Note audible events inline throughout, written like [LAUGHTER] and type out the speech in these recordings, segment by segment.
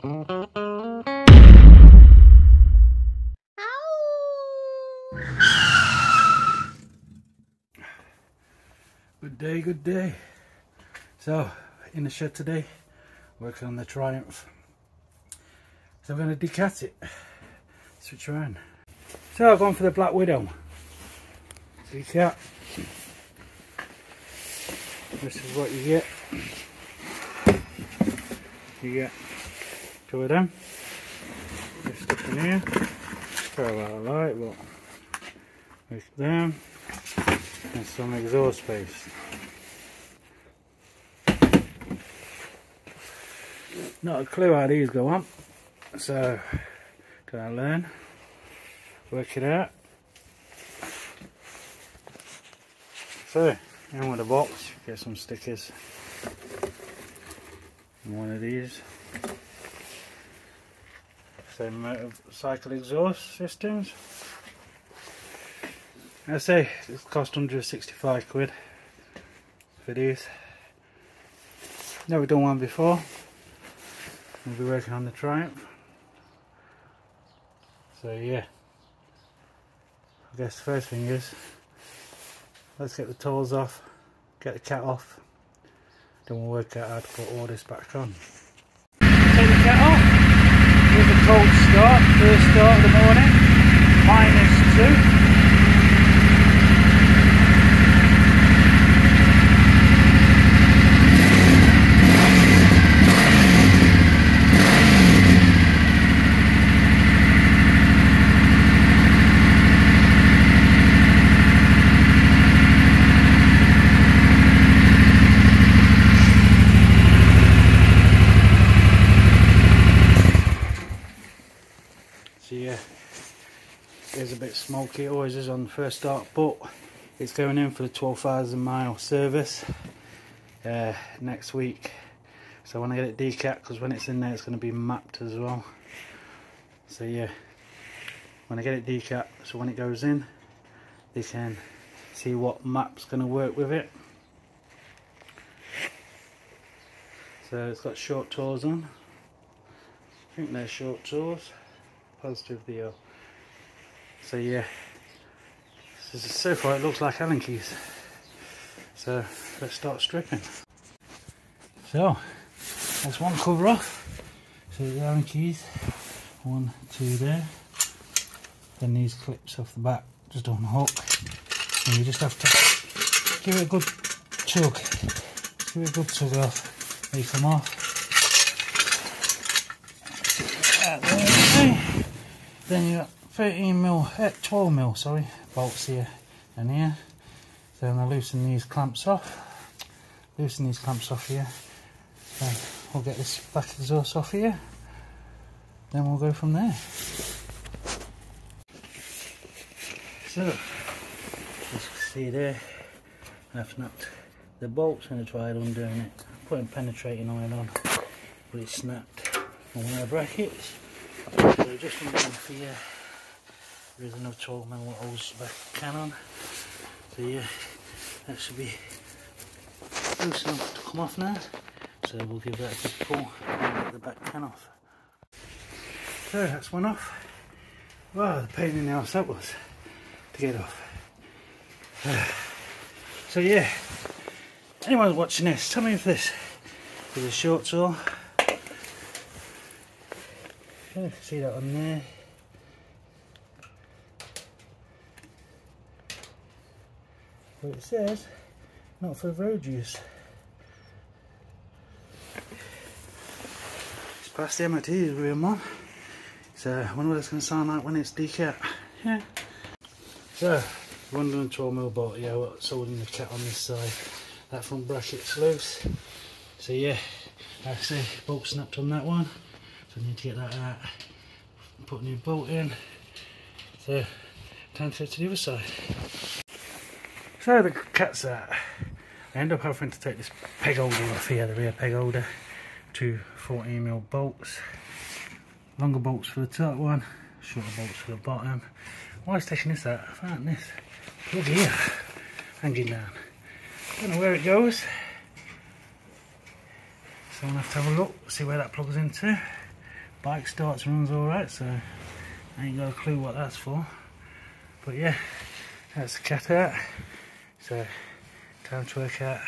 Good day, good day. So, in the shed today, working on the Triumph. So I'm going to decat it, switch around. So I've gone for the Black Widow. Decat. This is what you get. You get two of them. Just stuff in here. Probably about light, but this down and some exhaust space. Not a clue how these go on, so gonna learn, work it out. So, in with a box, get some stickers. One of these. Same uh, motorcycle exhaust systems. I say it's cost 165 quid for these. Never done one before. We'll be working on the Triumph. So yeah. I guess the first thing is let's get the tools off, get the cat off, then we'll work out how to put all this back on. Take the cat off with a cold start, first start of the morning, minus two. Is a bit smoky, it always is on the first start, but it's going in for the 12,000 mile service uh, next week. So when I get it decapped because when it's in there it's going to be mapped as well. So yeah, when I get it decapped, so when it goes in, they can see what map's going to work with it. So it's got short tours on. I think they're short tours. Positive the so yeah, so far it looks like Allen keys. So let's start stripping. So that's one cover off. So the Allen keys, one, two there. Then these clips off the back, just on the hook. And you just have to give it a good tug. Give it a good tug off. They come off. Then you 13 mil, eh, 12 mil, sorry, bolts here and here. So I'm to loosen these clamps off. Loosen these clamps off here. Then we'll get this back exhaust off here. Then we'll go from there. So, as you can see there, I've knocked the bolts and I tried undoing it. Putting penetrating oil on, but it snapped on one of the brackets. So just undo here there is another 12 mil hose back cannon. So yeah, that should be loose enough to come off now. So we'll give that a good pull and get the back can off. So that's one off. Wow, the pain in the ass that was to get off. [SIGHS] so yeah, anyone watching this, tell me if this is a short saw. Yeah, see that on there. But it says not for road use. It's past the MOT is real man. So I wonder what it's going to sound like when it's decat. Yeah. So 112mm bolt, yeah, what's holding the cat on this side. That front bracket's loose. So yeah, like I say, bolt snapped on that one. So I need to get that out. Put a new bolt in. So time to go to the other side. So the cat's out. I end up having to take this peg holder off here, the rear peg holder. Two 14mm bolts. Longer bolts for the top one, shorter bolts for the bottom. Why is taking this out? I found this plug here, hanging down. Don't know where it goes. So I'm to have to have a look, see where that plugs into. bike starts runs alright so I ain't got a clue what that's for but yeah that's the cat out so time to work out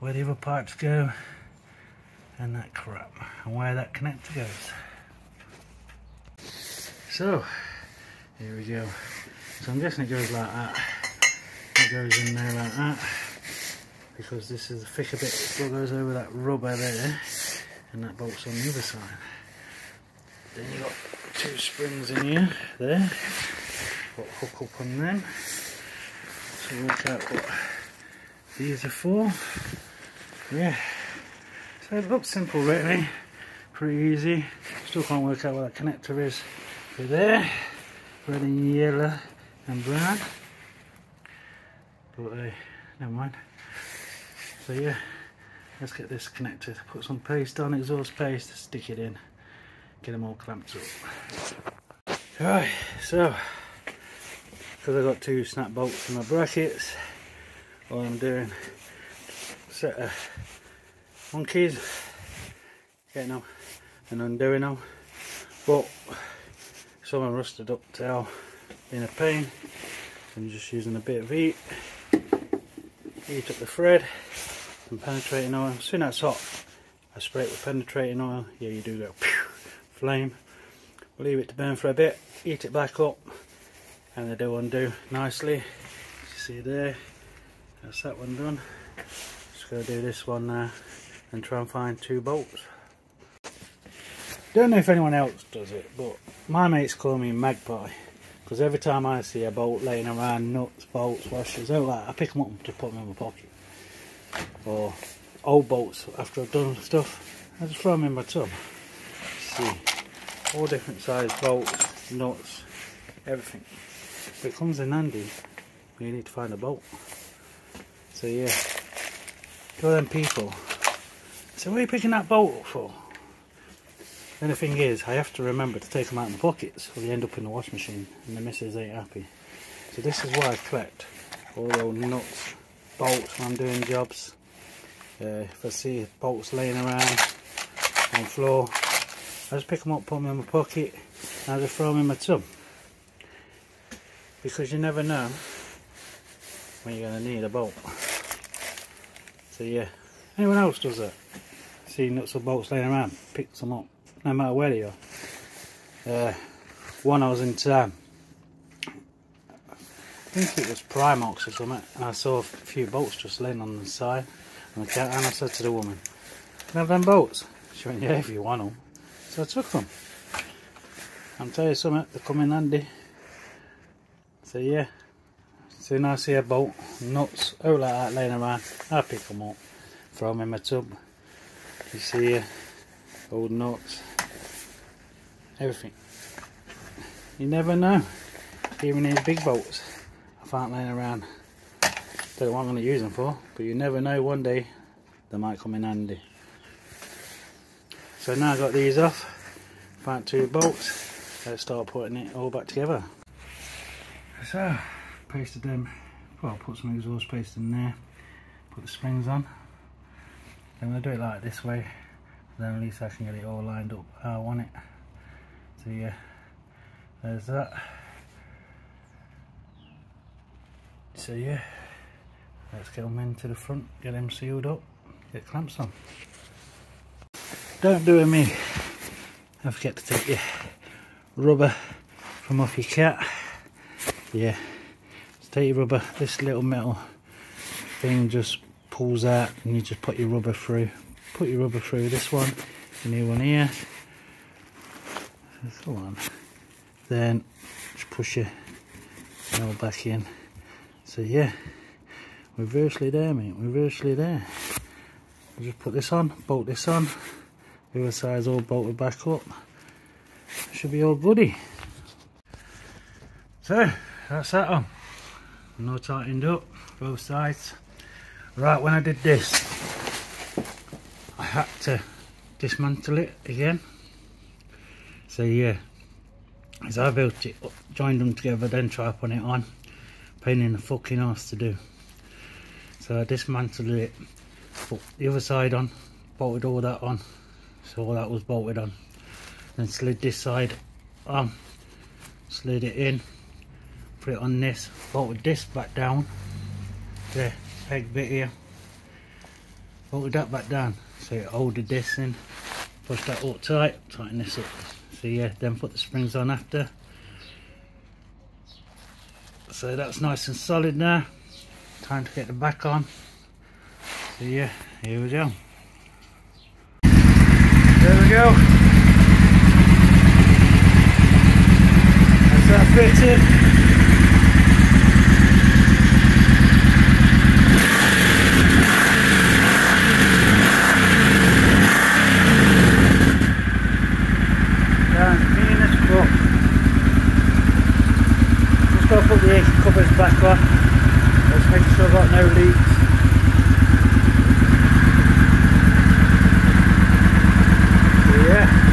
where the other pipes go and that crap and where that connector goes. So here we go. So I'm guessing it goes like that. It goes in there like that because this is the thicker bit that goes over that rubber there and that bolts on the other side. Then you've got two springs in here there. What hook up on them so work out what these are for. Yeah. So it looks simple really. Pretty easy. Still can't work out what that connector is. For there. Red and yellow and brown. But uh, never mind. So yeah. Let's get this connected put some paste on exhaust paste stick it in. Get them all clamped up. Alright, so because I've got two snap bolts in my brackets. All I'm doing set of monkeys getting them and undoing them but some are rusted up tail in a pain I'm just using a bit of heat. Heat up the thread and penetrating oil. As soon as it's hot I spray it with penetrating oil. Yeah you do go flame. Leave it to burn for a bit heat it back up and they do undo nicely. You see there that's that one done. Just to do this one now and try and find two bolts. Don't know if anyone else does it but my mates call me magpie because every time I see a bolt laying around nuts bolts washers I pick them up to put them in my pocket. Or old bolts after I've done stuff I just throw them in my tub. See all different size bolts nuts everything it comes in handy you need to find a bolt. So yeah, to them people, so what are you picking that bolt up for? And the thing is, I have to remember to take them out of the pockets or they end up in the wash machine and the missus ain't happy. So this is why I collect all those nuts, bolts when I'm doing jobs. Uh, if I see bolts laying around on the floor, I just pick them up, put them in my pocket and I just throw them in my tub because you never know when you're going to need a bolt. So yeah, anyone else does that? See nuts or bolts laying around, picks them up, no matter where they are. Uh, one I was in town, I think it was Primark or something, and I saw a few bolts just laying on the side on the counter, and I said to the woman, can I have them bolts? She went, yeah, if you want them. So I took them. I'm telling you something, they come in handy. So yeah, soon I see a bolt, nuts, all like that laying around, I pick them up, throw them in my tub. You see old nuts, everything. You never know, even these big bolts I find laying around. Don't know what I'm going to use them for, but you never know, one day they might come in handy. So now I've got these off, found two bolts, let's start putting it all back together. So, pasted them, well put some exhaust paste in there, put the springs on. I'm going to do it like this way, then at least I can get it all lined up how I want it. So yeah, there's that. So yeah, let's get them into the front, get them sealed up, get clamps on. Don't do it me, don't forget to take your rubber from off your cat yeah. Take your rubber this little metal thing just pulls out and you just put your rubber through. Put your rubber through this one the new one here. This one then just push your nail back in. So yeah. We're virtually there mate. We're virtually there. Will just put this on bolt this on. The other side's all bolted back up. Should be all goody so that's that on no tightened up both sides. Right when I did this I had to dismantle it again. So yeah as I built it joined them together then try putting it on. Pain in the fucking ass to do. So I dismantled it put the other side on bolted all that on. So all that was bolted on. Then slid this side on slid it in put it on this bolted this back down. There peg bit here. Bolted that back down. So it holded this in. Push that up tight tighten this up. So yeah then put the springs on after. So that's nice and solid now. Time to get the back on. So yeah here we go. There we go. That's that fitted the covers back up. Let's make sure I've got no leaks. Yeah.